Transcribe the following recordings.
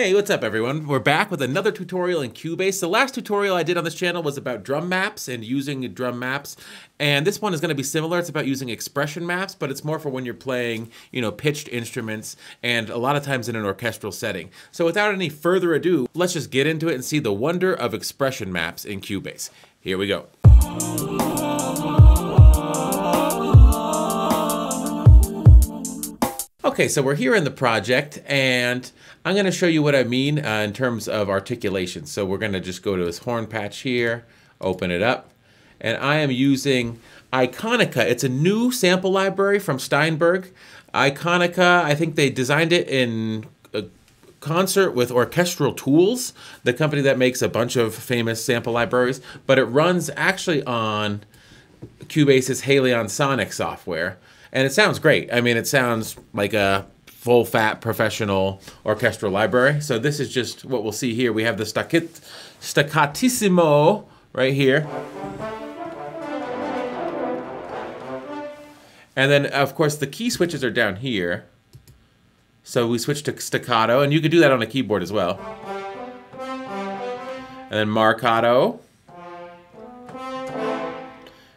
Hey, what's up everyone? We're back with another tutorial in Cubase. The last tutorial I did on this channel was about drum maps and using drum maps. And this one is gonna be similar. It's about using expression maps, but it's more for when you're playing, you know, pitched instruments and a lot of times in an orchestral setting. So without any further ado, let's just get into it and see the wonder of expression maps in Cubase. Here we go. Okay, so we're here in the project and I'm gonna show you what I mean uh, in terms of articulation. So we're gonna just go to this horn patch here, open it up, and I am using Iconica. It's a new sample library from Steinberg. Iconica, I think they designed it in concert with Orchestral Tools, the company that makes a bunch of famous sample libraries, but it runs actually on Cubase's Halion Sonic software and it sounds great. I mean, it sounds like a full fat professional orchestral library. So this is just what we'll see here. We have the stacchet, staccatissimo right here. And then, of course, the key switches are down here. So we switch to staccato, and you could do that on a keyboard as well. And then marcato,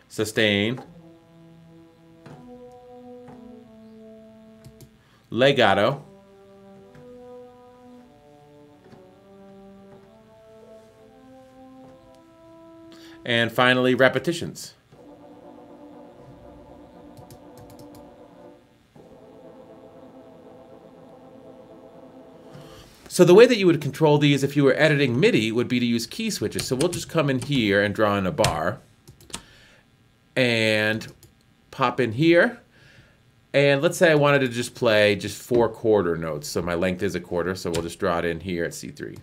sustain, legato, and finally repetitions. So the way that you would control these if you were editing MIDI would be to use key switches. So we'll just come in here and draw in a bar and pop in here and let's say I wanted to just play just four quarter notes. So my length is a quarter, so we'll just draw it in here at C3.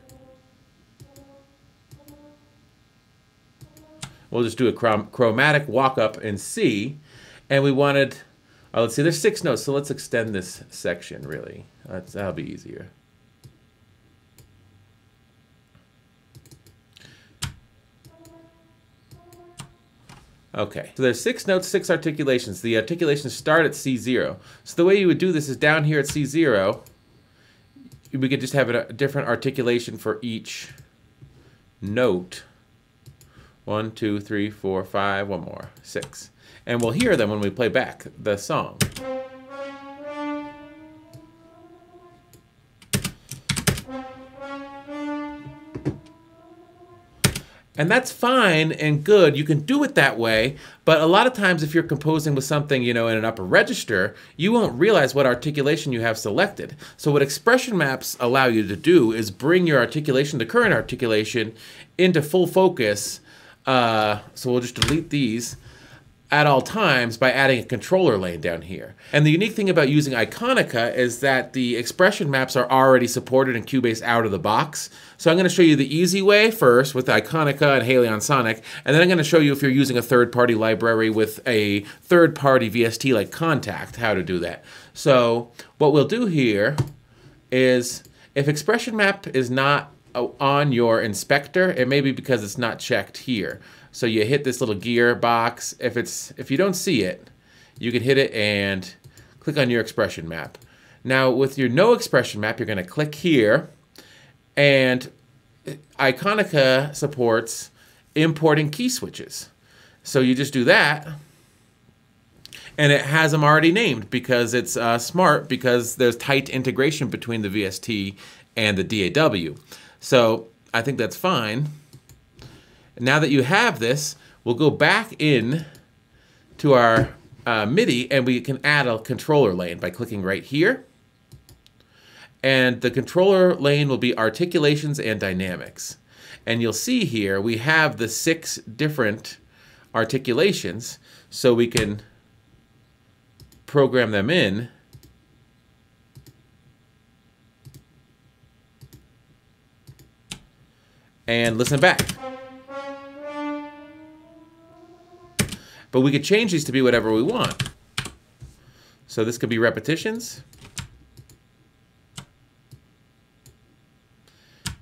We'll just do a chrom chromatic walk up in C. And we wanted, oh, let's see, there's six notes, so let's extend this section, really. That's, that'll be easier. Okay, so there's six notes, six articulations. The articulations start at C0. So the way you would do this is down here at C0, we could just have a different articulation for each note. One, two, three, four, five, one more, six. And we'll hear them when we play back the song. And that's fine and good. You can do it that way. But a lot of times, if you're composing with something, you know, in an upper register, you won't realize what articulation you have selected. So what expression maps allow you to do is bring your articulation, the current articulation, into full focus. Uh, so we'll just delete these at all times by adding a controller lane down here. And the unique thing about using Iconica is that the expression maps are already supported in Cubase out of the box. So I'm going to show you the easy way first with Iconica and Halion Sonic, and then I'm going to show you if you're using a third-party library with a third-party VST like Kontakt, how to do that. So what we'll do here is if expression map is not uh, on your inspector, it may be because it's not checked here. So you hit this little gear box. If it's if you don't see it, you can hit it and click on your expression map. Now with your no expression map, you're going to click here and Iconica supports importing key switches. So you just do that and it has them already named because it's uh, smart because there's tight integration between the VST and the DAW. So I think that's fine. Now that you have this, we'll go back in to our uh, MIDI and we can add a controller lane by clicking right here. And the controller lane will be articulations and dynamics. And you'll see here we have the six different articulations so we can program them in and listen back. But we could change these to be whatever we want. So this could be repetitions.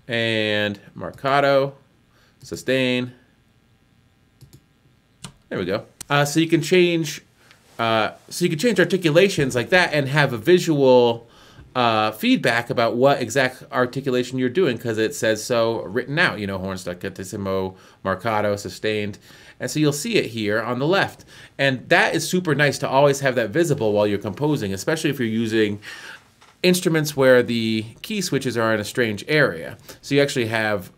And marcato, sustain. There we go. Uh, so you can change, uh, so you can change articulations like that and have a visual uh, feedback about what exact articulation you're doing because it says so written out, you know, horn staccatissimo, marcato, sustained. And so you'll see it here on the left. And that is super nice to always have that visible while you're composing, especially if you're using instruments where the key switches are in a strange area. So you actually have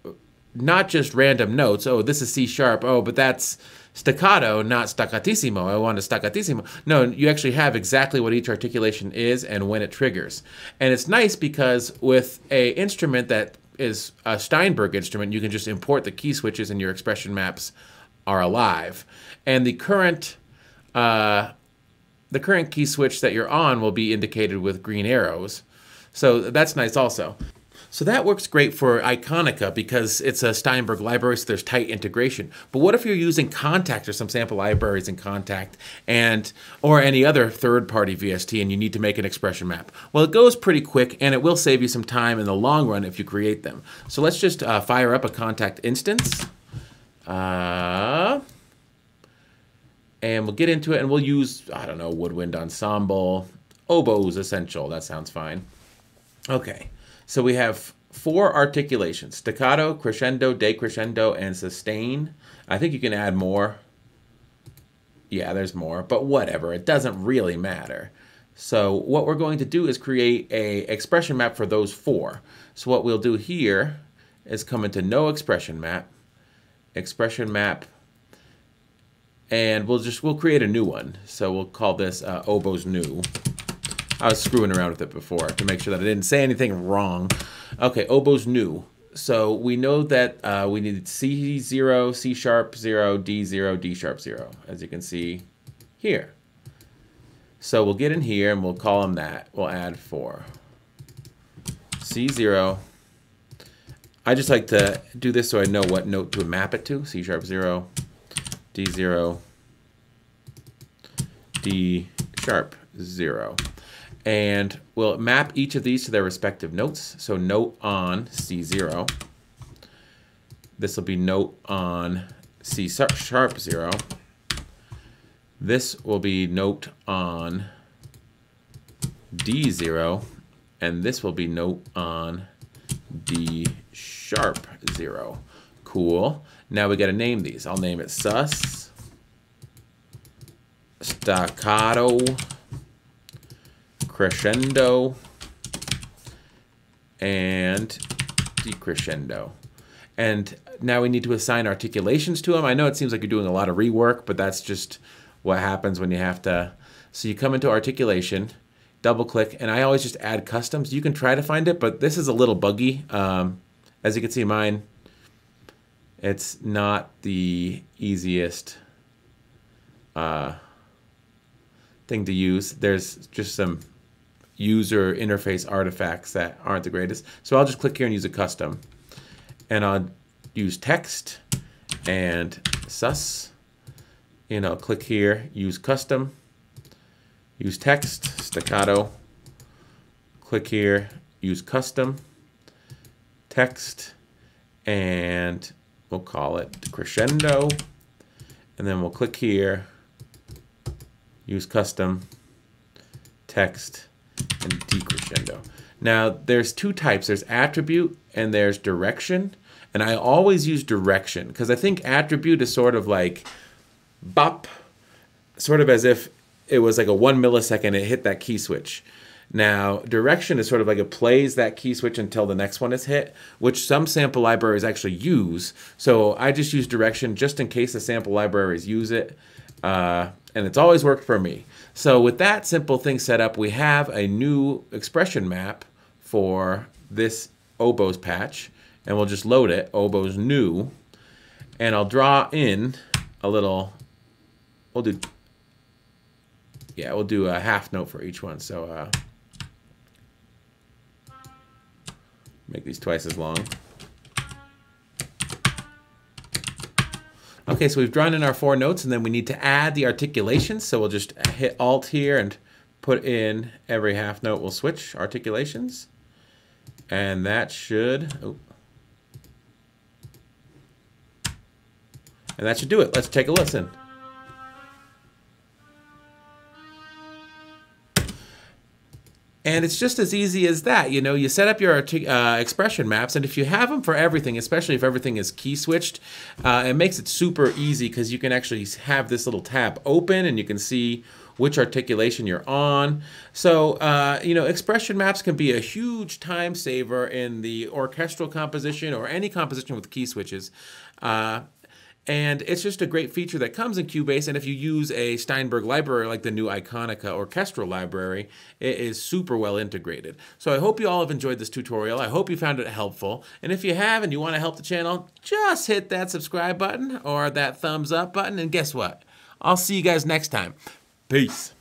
not just random notes, oh, this is C sharp, oh, but that's staccato, not staccatissimo. I want a staccatissimo. No, you actually have exactly what each articulation is and when it triggers. And it's nice because with a instrument that is a Steinberg instrument, you can just import the key switches and your expression maps are alive. And the current uh, the current key switch that you're on will be indicated with green arrows. So that's nice also. So that works great for Iconica because it's a Steinberg library, so there's tight integration. But what if you're using Kontakt or some sample libraries in Kontakt and or any other third-party VST and you need to make an expression map? Well, it goes pretty quick and it will save you some time in the long run if you create them. So let's just uh, fire up a Kontakt instance. Uh, and we'll get into it and we'll use, I don't know, woodwind ensemble, oboes essential. That sounds fine. Okay, so we have four articulations, staccato, crescendo, decrescendo, and sustain. I think you can add more. Yeah, there's more, but whatever, it doesn't really matter. So what we're going to do is create a expression map for those four. So what we'll do here is come into no expression map, expression map, and we'll just we'll create a new one. So we'll call this uh, oboes new. I was screwing around with it before to make sure that I didn't say anything wrong. Okay, oboes new. So we know that uh, we need C0, C sharp 0, D0, D sharp 0, as you can see here. So we'll get in here and we'll call them that. We'll add 4. C0. I just like to do this so I know what note to map it to. C sharp 0, D0, D sharp 0. And we'll map each of these to their respective notes. So note on C0. This will be note on C sharp 0. This will be note on D0. And this will be note on D sharp 0. Cool. Now we got to name these. I'll name it sus, staccato, crescendo, and decrescendo. And now we need to assign articulations to them. I know it seems like you're doing a lot of rework, but that's just what happens when you have to. So you come into articulation, double click, and I always just add customs. You can try to find it, but this is a little buggy. Um, as you can see, mine it's not the easiest uh, thing to use. There's just some user interface artifacts that aren't the greatest. So I'll just click here and use a custom. And I'll use text and sus. And I'll click here, use custom, use text, staccato. Click here, use custom, text, and We'll call it crescendo. And then we'll click here, use custom, text, and decrescendo. Now, there's two types. There's attribute and there's direction. And I always use direction because I think attribute is sort of like bop, sort of as if it was like a one millisecond it hit that key switch. Now, direction is sort of like it plays that key switch until the next one is hit, which some sample libraries actually use. So I just use direction just in case the sample libraries use it. Uh, and it's always worked for me. So with that simple thing set up, we have a new expression map for this oboes patch. And we'll just load it, oboes new. And I'll draw in a little, we'll do, yeah, we'll do a half note for each one. So, uh, Make these twice as long. Okay, so we've drawn in our four notes and then we need to add the articulations. So we'll just hit Alt here and put in every half note. We'll switch articulations. And that should, oh. And that should do it. Let's take a listen. And it's just as easy as that. You know, you set up your uh, expression maps, and if you have them for everything, especially if everything is key switched, uh, it makes it super easy because you can actually have this little tab open and you can see which articulation you're on. So, uh, you know, expression maps can be a huge time saver in the orchestral composition or any composition with key switches. And it's just a great feature that comes in Cubase. And if you use a Steinberg library like the new Iconica orchestral library, it is super well integrated. So I hope you all have enjoyed this tutorial. I hope you found it helpful. And if you have and you want to help the channel, just hit that subscribe button or that thumbs up button. And guess what? I'll see you guys next time. Peace.